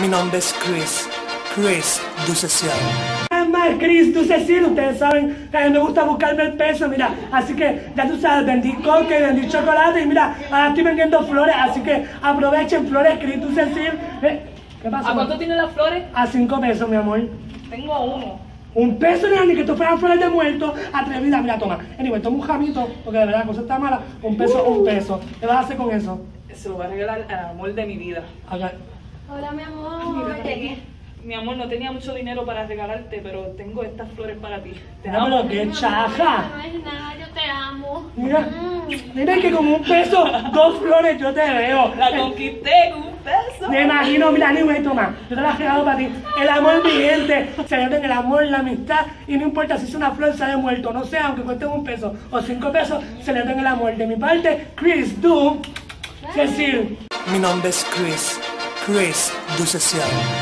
Mi nombre es Chris. Chris Ducecial. Es más, Chris, tú Cecil, ustedes saben que a mí me gusta buscarme el peso, mira, así que ya tú sabes, vendí coque, vendí chocolate y mira, ahora estoy vendiendo flores, así que aprovechen flores, Chris, tú Cecil. Eh, ¿Qué pasa? ¿A cuánto tienen las flores? A cinco pesos, mi amor. Tengo uno. Un peso, ni que tú fueran flores de muerto, atrevida, mira, toma. Anyway, toma un jamito, porque de verdad la cosa está mala, un peso, un peso. ¿Qué vas a hacer con eso? Se lo voy a regalar al amor de mi vida. Hola, mi amor. Mi amor, no tenía mucho dinero para regalarte, pero tengo estas flores para ti. Te Mira, amo. pero qué chaja. No es nada, yo te amo. Mira, mira que con un peso, dos flores yo te veo. La conquisté con un peso. Me imagino, mira, anyway, toma, yo te la he regalado para ti. El amor vigente, se en el amor, la amistad, y no importa si es una flor, sale muerto, no sé, aunque cueste un peso o cinco pesos, se le den el amor. De mi parte, Chris, tú, Cecil. Mi nombre es Chris. Chris Ducecial.